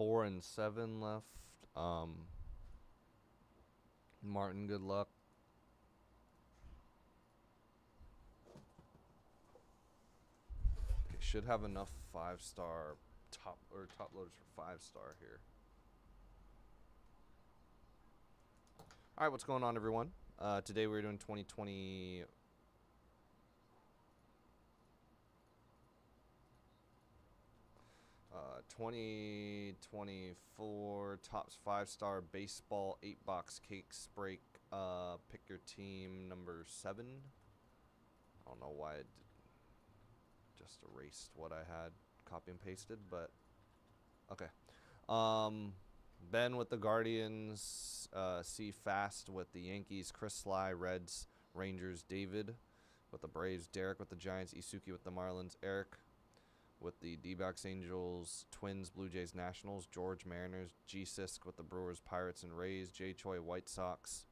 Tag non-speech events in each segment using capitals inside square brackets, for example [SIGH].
four and seven left. Um, Martin, good luck. Okay, should have enough five star top or top loaders for five star here. All right, what's going on, everyone? Uh, today we're doing 2020 Uh, 2024 Topps five star baseball eight box cakes break. Uh, pick your team number seven. I don't know why it just erased what I had copy and pasted, but okay. Um, Ben with the Guardians. Uh, C Fast with the Yankees. Chris Sly Reds Rangers. David with the Braves. Derek with the Giants. Isuki with the Marlins. Eric with the D-backs Angels, Twins, Blue Jays, Nationals, George Mariners, G Sisk with the Brewers, Pirates, and Rays, J Choi White Sox,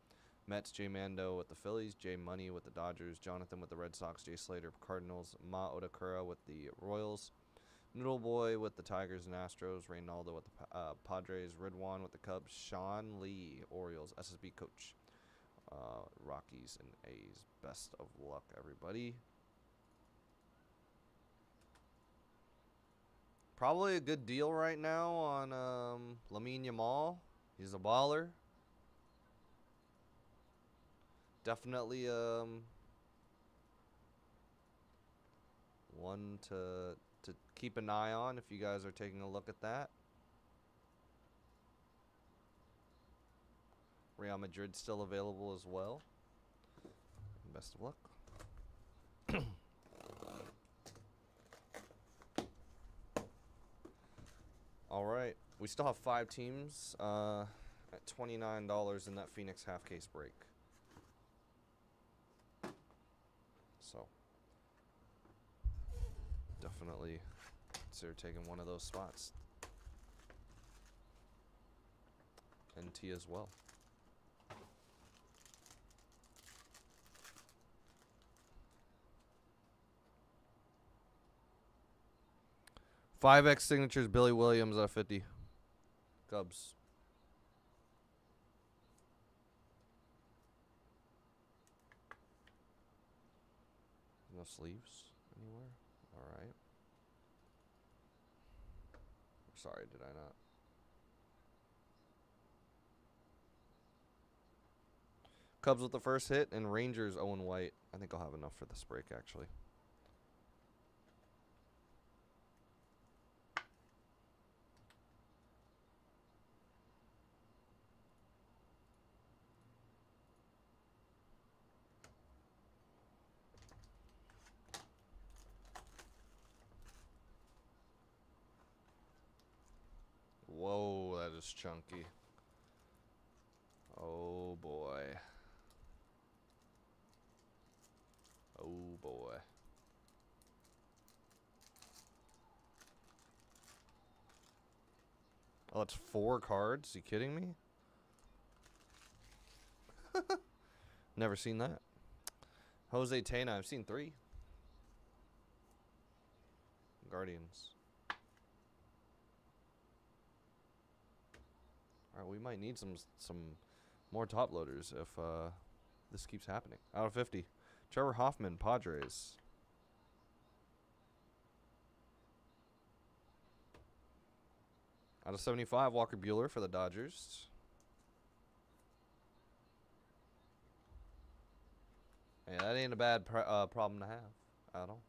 Mets, J Mando with the Phillies, J Money with the Dodgers, Jonathan with the Red Sox, Jay Slater Cardinals, Ma Odakura with the Royals, Noodle Boy with the Tigers and Astros, Reynaldo with the uh, Padres, Ridwan with the Cubs, Sean Lee, Orioles, SSB coach, uh, Rockies and A's. Best of luck, everybody. Probably a good deal right now on um, Lamine Yamal. He's a baller. Definitely um, one to to keep an eye on if you guys are taking a look at that. Real Madrid still available as well. Best of luck. All right. We still have five teams uh, at $29 in that Phoenix half case break. So, definitely consider taking one of those spots. NT as well. Five X signatures, Billy Williams out of fifty. Cubs. No sleeves anywhere. All right. Sorry, did I not? Cubs with the first hit and Rangers oh Owen White. I think I'll have enough for this break actually. Whoa, that is chunky. Oh boy. Oh boy. Oh, that's four cards? Are You kidding me? [LAUGHS] Never seen that. Jose Tena, I've seen three. Guardians. All right, we might need some some more top loaders if uh, this keeps happening. Out of 50. Trevor Hoffman, Padres. Out of 75, Walker Buehler for the Dodgers. Hey, that ain't a bad pr uh, problem to have at all.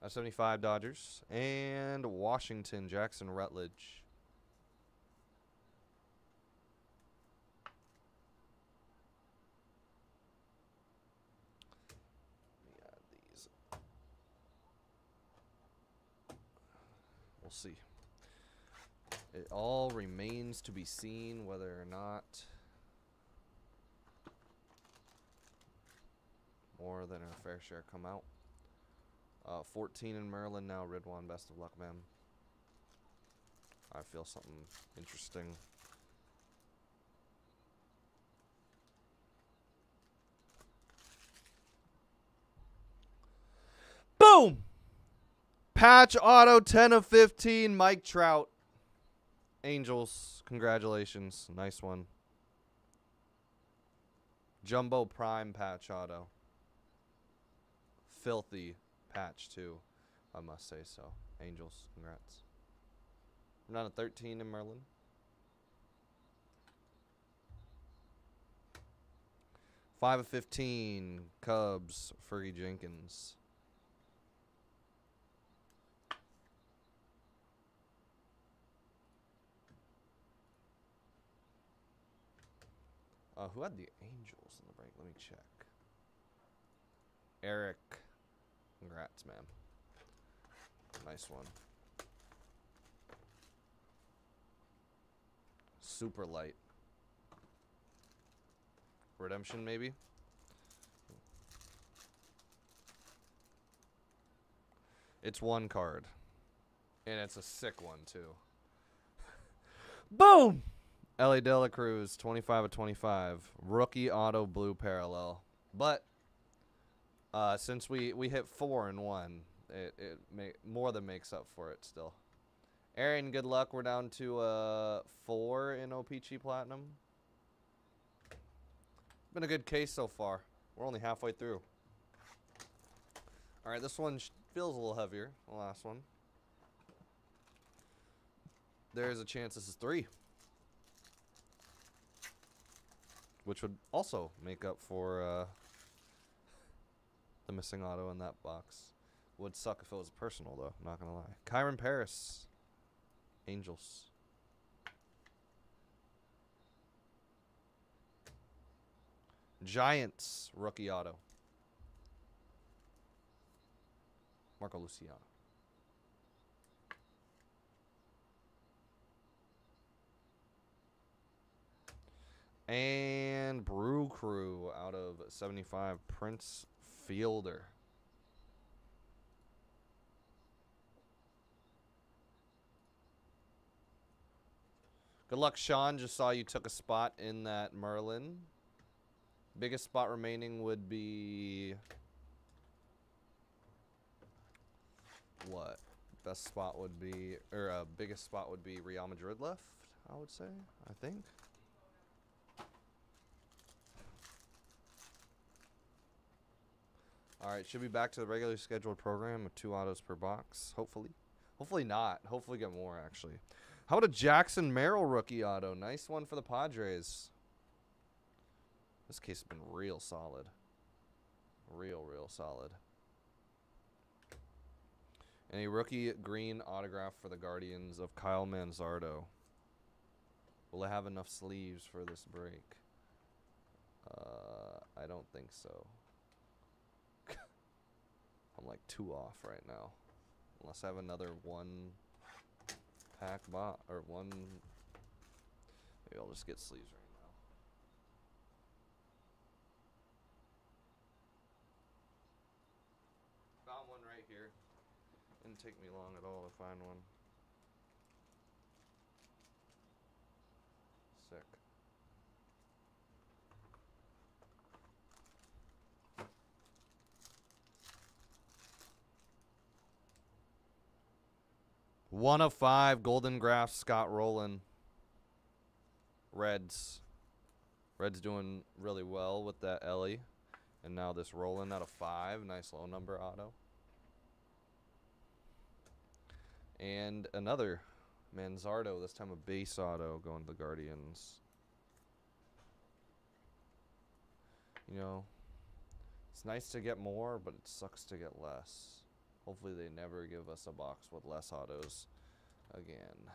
Out of 75, Dodgers. And Washington, Jackson Rutledge. Let me add these. We'll see. It all remains to be seen whether or not more than our fair share come out. Uh, 14 in Merlin now. Ridwan, best of luck, man. I feel something interesting. Boom! Patch auto 10 of 15, Mike Trout. Angels, congratulations. Nice one. Jumbo Prime patch auto. Filthy patch, too. I must say so. Angels, congrats. I'm not a 13 in Merlin. Five of 15, Cubs, Fergie Jenkins. Uh, who had the Angels in the break? Let me check. Eric. Congrats, man. Nice one. Super light. Redemption, maybe? It's one card. And it's a sick one, too. [LAUGHS] Boom! Elly De La Cruz, 25 of 25. Rookie auto blue parallel. But uh, since we, we hit four and one, it, it more than makes up for it still. Aaron, good luck. We're down to uh, four in OPC Platinum. Been a good case so far. We're only halfway through. All right, this one feels a little heavier. The last one. There's a chance this is three. Which would also make up for uh, the missing auto in that box. Would suck if it was personal, though. Not to lie. Kyren Paris. Angels. Giants rookie auto. Marco Luciano. And Brew Crew out of 75, Prince Fielder. Good luck, Sean. Just saw you took a spot in that Merlin. Biggest spot remaining would be... What? Best spot would be... Or uh, biggest spot would be Real Madrid left, I would say. I think. Alright, should be back to the regularly scheduled program with two autos per box. Hopefully. Hopefully not. Hopefully get more, actually. How about a Jackson Merrill rookie auto? Nice one for the Padres. This case has been real solid. Real, real solid. And a rookie green autograph for the Guardians of Kyle Manzardo. Will I have enough sleeves for this break? Uh, I don't think so. I'm like two off right now. Unless I have another one pack bot or one. Maybe I'll just get sleeves right now. Found one right here. Didn't take me long at all to find one. Sick. One of five, Golden Graph, Scott Rolen. Reds. Reds doing really well with that Elly. And now this Rolen out of five. Nice low number auto. And another Manzardo, this time a base auto going to the Guardians. You know, it's nice to get more, but it sucks to get less. Hopefully they never give us a box with less autos again.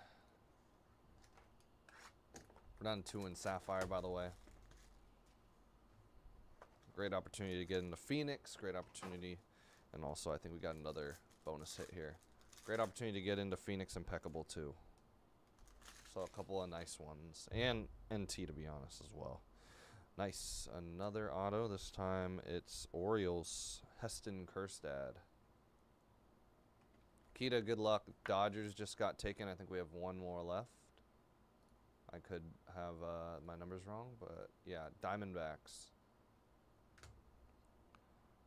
We're down two in Sapphire, by the way. Great opportunity to get into Phoenix. Great opportunity. And also, I think we got another bonus hit here. Great opportunity to get into Phoenix Impeccable, too. So a couple of nice ones. And NT, to be honest, as well. Nice. Another auto. This time it's Orioles. Heston Kjerstad. Kita, good luck. Dodgers just got taken. I think we have one more left. I could have uh, my numbers wrong, but yeah, Diamondbacks.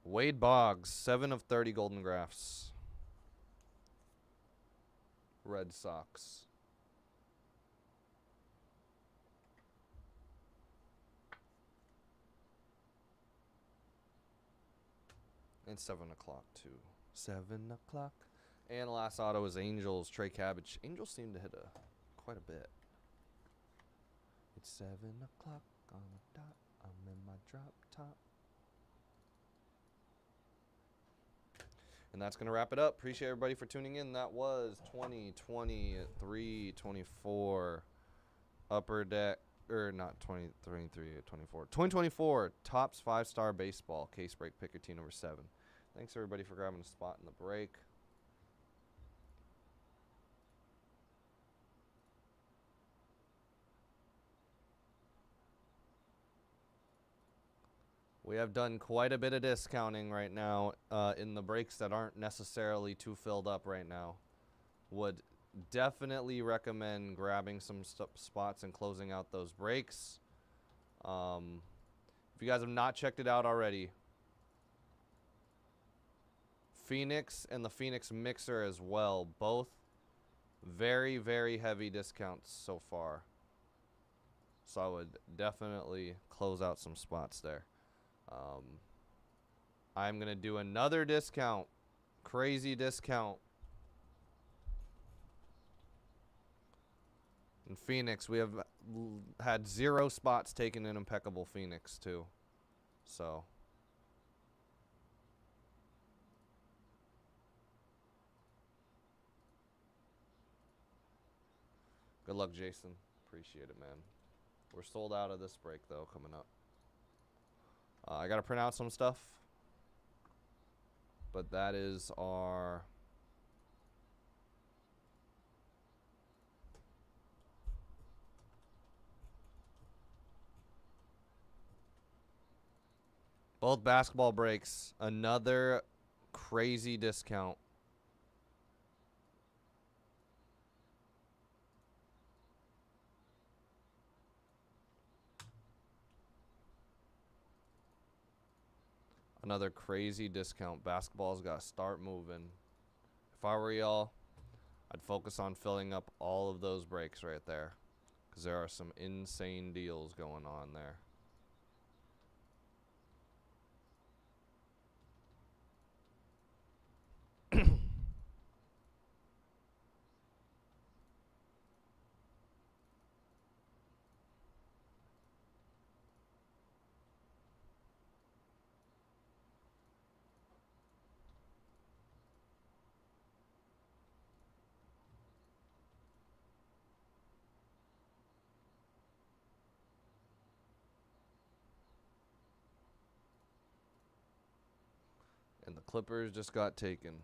Wade Boggs, 7 of 30 Golden Graphs. Red Sox. It's 7 o'clock, too. 7 o'clock. And last auto is Angels, Trey Cabbage. Angels seem to hit a quite a bit. It's 7 o'clock on the dot. I'm in my drop top. And that's going to wrap it up. Appreciate everybody for tuning in. That was 2023 24 Upper Deck, or not 2023 24. 2024 Topps 5 Star Baseball Case Break Picker number 7. Thanks everybody for grabbing a spot in the break. We have done quite a bit of discounting right now uh, in the breaks that aren't necessarily too filled up right now. Would definitely recommend grabbing some spots and closing out those breaks. Um, if you guys have not checked it out already, Phoenix and the Phoenix Mixer as well, both very, very heavy discounts so far. So I would definitely close out some spots there. Um, I'm going to do another discount. Crazy discount. In Phoenix, we have had zero spots taken in Impeccable Phoenix, too. So. Good luck, Jason. Appreciate it, man. We're sold out of this break, though, coming up. Uh, I got to print out some stuff. But that is our. Both basketball breaks. Another crazy discount. Another crazy discount. Basketball's got to start moving. If I were y'all, I'd focus on filling up all of those breaks right there. Because there are some insane deals going on there. And the Clippers just got taken.